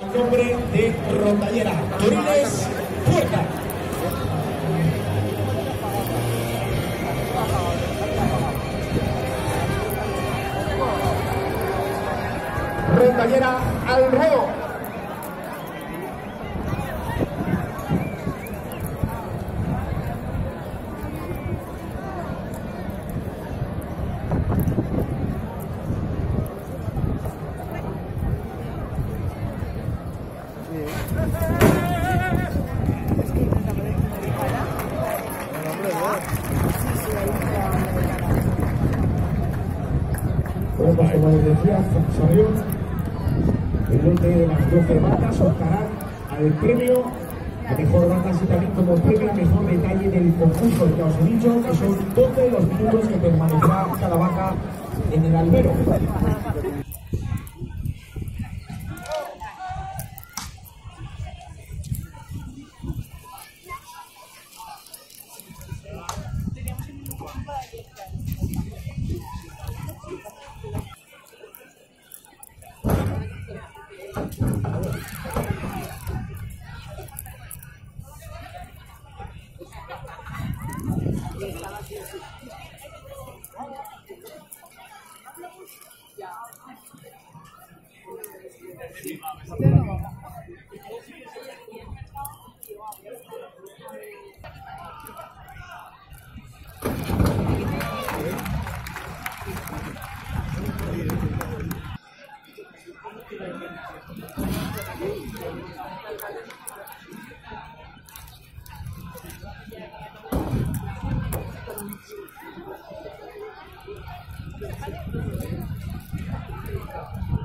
Nombre de Rondallera. Toriles, puerta. Rondallera al ro. Bueno, pues como les decía, Sarrión, el lote de las 12 bandas optarán al premio a mejor banda y también como premio al mejor detalle del concurso. Ya os he dicho que son 12 los minutos que permanecerá cada vaca en el albero. Thank you. Thank you.